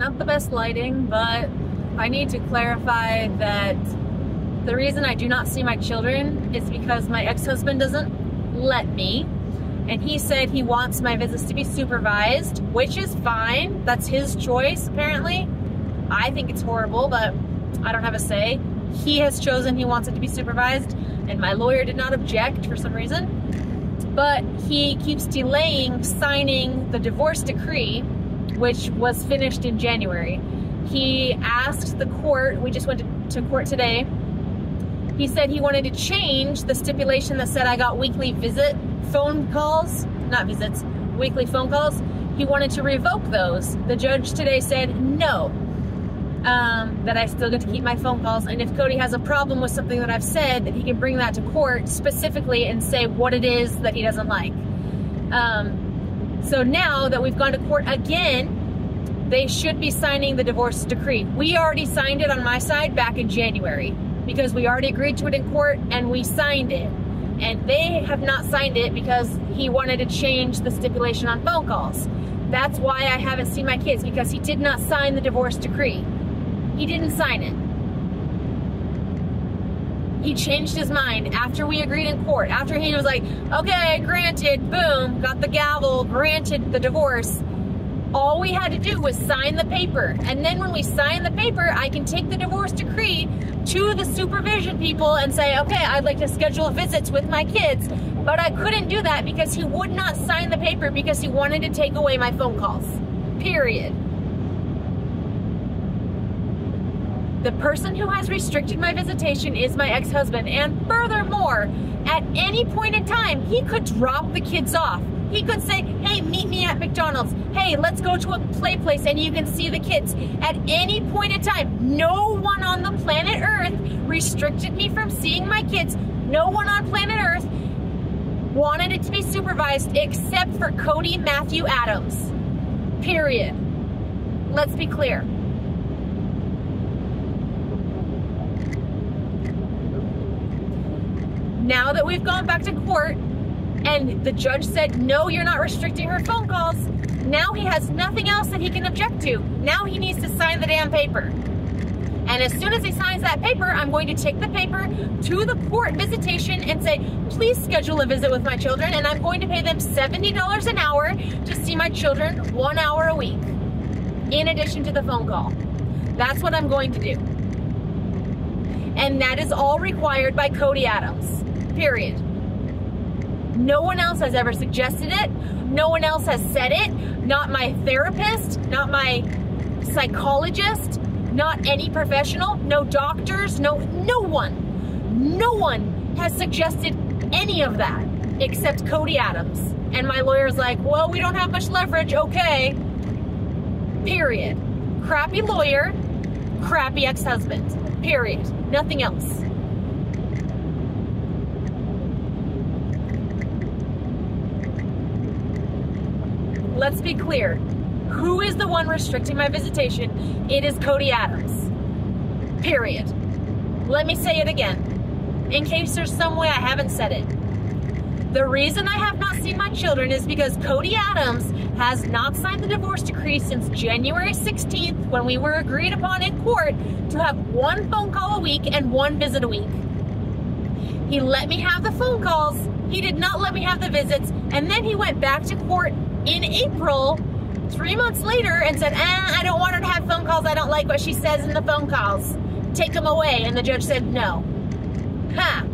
not the best lighting, but I need to clarify that the reason I do not see my children is because my ex-husband doesn't let me. And he said he wants my visits to be supervised, which is fine. That's his choice, apparently. I think it's horrible, but I don't have a say. He has chosen he wants it to be supervised, and my lawyer did not object for some reason. But he keeps delaying signing the divorce decree, which was finished in January. He asked the court, we just went to, court today, he said he wanted to change the stipulation that said I got weekly visit phone calls, not visits, weekly phone calls. He wanted to revoke those. The judge today said no, um, that I still get to keep my phone calls. And if Cody has a problem with something that I've said, that he can bring that to court specifically and say what it is that he doesn't like. Um, so now that we've gone to court again, they should be signing the divorce decree. We already signed it on my side back in January because we already agreed to it in court and we signed it. And they have not signed it because he wanted to change the stipulation on phone calls. That's why I haven't seen my kids because he did not sign the divorce decree. He didn't sign it. He changed his mind after we agreed in court. After he was like, okay, granted, boom, got the gavel, granted the divorce all we had to do was sign the paper. And then when we sign the paper, I can take the divorce decree to the supervision people and say, okay, I'd like to schedule visits with my kids. But I couldn't do that because he would not sign the paper because he wanted to take away my phone calls. Period. The person who has restricted my visitation is my ex-husband. And furthermore, at any point in time, he could drop the kids off he could say, hey, meet me at McDonald's. Hey, let's go to a play place and you can see the kids. At any point in time, no one on the planet Earth restricted me from seeing my kids. No one on planet Earth wanted it to be supervised except for Cody Matthew Adams. Period. Let's be clear. Now that we've gone back to court, and the judge said, no, you're not restricting her phone calls. Now he has nothing else that he can object to. Now he needs to sign the damn paper. And as soon as he signs that paper, I'm going to take the paper to the court visitation and say, please schedule a visit with my children. And I'm going to pay them $70 an hour to see my children one hour a week, in addition to the phone call. That's what I'm going to do. And that is all required by Cody Adams, period. No one else has ever suggested it. No one else has said it. Not my therapist, not my psychologist, not any professional, no doctors, no no one. No one has suggested any of that except Cody Adams. And my lawyer's like, well, we don't have much leverage, okay. Period. Crappy lawyer, crappy ex-husband. Period. Nothing else. Let's be clear. Who is the one restricting my visitation? It is Cody Adams. Period. Let me say it again, in case there's some way I haven't said it. The reason I have not seen my children is because Cody Adams has not signed the divorce decree since January 16th when we were agreed upon in court to have one phone call a week and one visit a week. He let me have the phone calls, he did not let me have the visits, and then he went back to court in April, three months later, and said, ah, I don't want her to have phone calls. I don't like what she says in the phone calls. Take them away. And the judge said, no. Ha.